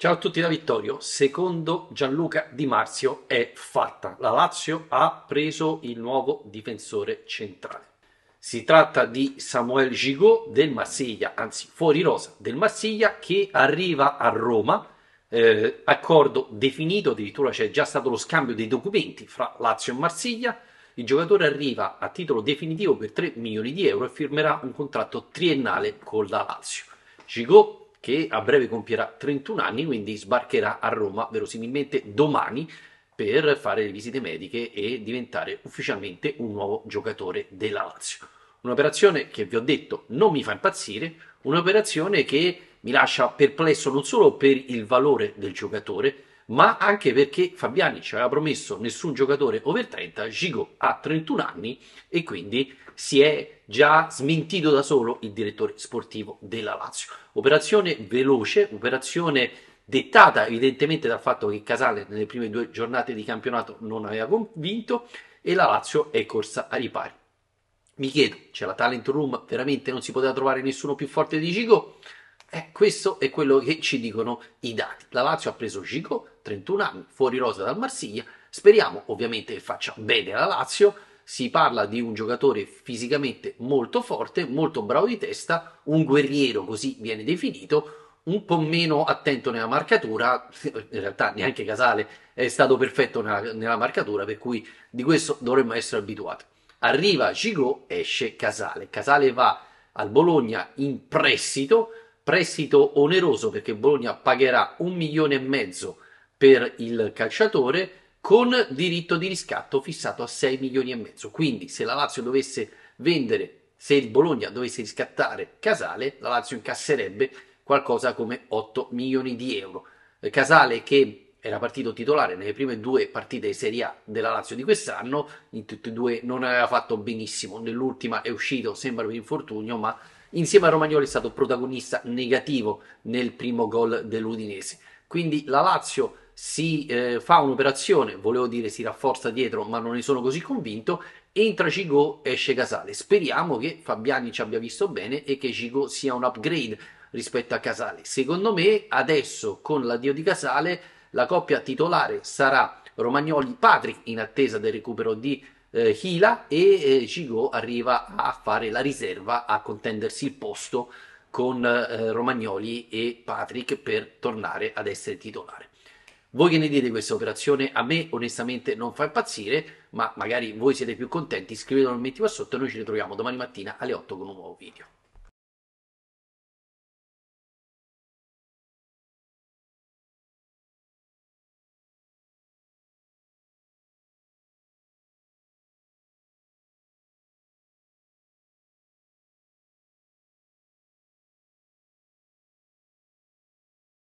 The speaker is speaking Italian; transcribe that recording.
Ciao a tutti da Vittorio. Secondo Gianluca Di Marzio è fatta. La Lazio ha preso il nuovo difensore centrale. Si tratta di Samuel Gigot del Marsiglia, anzi fuori rosa del Marsiglia, che arriva a Roma. Eh, accordo definito, addirittura c'è già stato lo scambio dei documenti fra Lazio e Marsiglia. Il giocatore arriva a titolo definitivo per 3 milioni di euro e firmerà un contratto triennale con la Lazio. Gigot che a breve compierà 31 anni, quindi sbarcherà a Roma verosimilmente domani per fare le visite mediche e diventare ufficialmente un nuovo giocatore della Lazio. Un'operazione che vi ho detto non mi fa impazzire, un'operazione che mi lascia perplesso non solo per il valore del giocatore, ma anche perché Fabiani ci aveva promesso nessun giocatore over 30, Gigo ha 31 anni e quindi si è già smentito da solo il direttore sportivo della Lazio. Operazione veloce, operazione dettata evidentemente dal fatto che Casale nelle prime due giornate di campionato non aveva convinto e la Lazio è corsa a ripari. Mi chiedo, c'è la talent room, veramente non si poteva trovare nessuno più forte di Gigo? Eh, questo è quello che ci dicono i dati. La Lazio ha preso Gico, 31 anni, fuori rosa dal Marsiglia. Speriamo ovviamente che faccia bene la Lazio. Si parla di un giocatore fisicamente molto forte, molto bravo di testa, un guerriero così viene definito, un po' meno attento nella marcatura, in realtà neanche Casale è stato perfetto nella, nella marcatura, per cui di questo dovremmo essere abituati. Arriva Gigot, esce Casale. Casale va al Bologna in prestito, prestito oneroso perché Bologna pagherà un milione e mezzo per il calciatore con diritto di riscatto fissato a 6 milioni e mezzo. Quindi se la Lazio dovesse vendere, se il Bologna dovesse riscattare Casale, la Lazio incasserebbe qualcosa come 8 milioni di euro. Casale che era partito titolare nelle prime due partite di Serie A della Lazio di quest'anno, in tutte e due non aveva fatto benissimo, nell'ultima è uscito, sembra per infortunio, ma Insieme a Romagnoli è stato protagonista negativo nel primo gol dell'Udinese. Quindi la Lazio si eh, fa un'operazione, volevo dire si rafforza dietro, ma non ne sono così convinto. Entra Gigot, esce Casale. Speriamo che Fabiani ci abbia visto bene e che Gigot sia un upgrade rispetto a Casale. Secondo me, adesso con l'addio di Casale, la coppia titolare sarà Romagnoli-Patrick in attesa del recupero di eh, Hila e eh, Gigot arriva a fare la riserva, a contendersi il posto con eh, Romagnoli e Patrick per tornare ad essere titolare. Voi che ne dite di questa operazione? A me onestamente non fa impazzire, ma magari voi siete più contenti, scrivetelo nel commenti qua sotto e noi ci ritroviamo domani mattina alle 8 con un nuovo video.